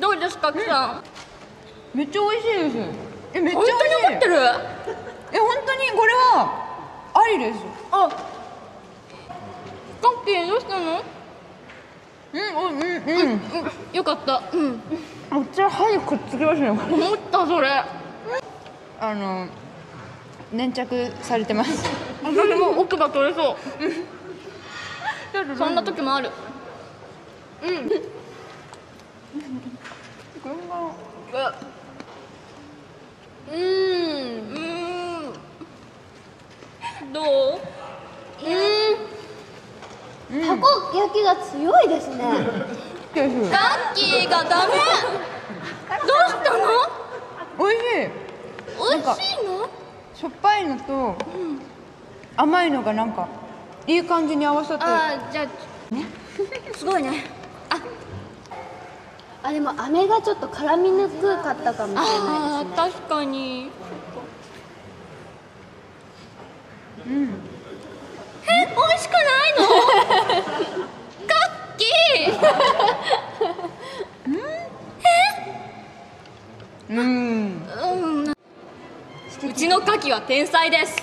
どうですかきさん？めっちゃ美味しいです。えめっちゃ本美味しい。当に思ってる？え本当にこれはありです。あカッキーどうしたの？うんうんうん。うんよかった。うん。めっちゃ歯にくっつきますね。これ思ったそれ。あの粘着されてます。私も奥歯取れそう。そんな時もある。うんうん。うん。どう？たこ焼きが強いですね。ガッキーがダメ。どうしたの？美味しい。美味しいの？しょっぱいのと甘いのがなんかいい感じに合わさってあーじゃあすごいねあでも飴がちょっと絡みにくかったかもしれないあですね。ー確かに。うん。え美味しくないの？ガッキー。うん。うん。うちのカキは天才です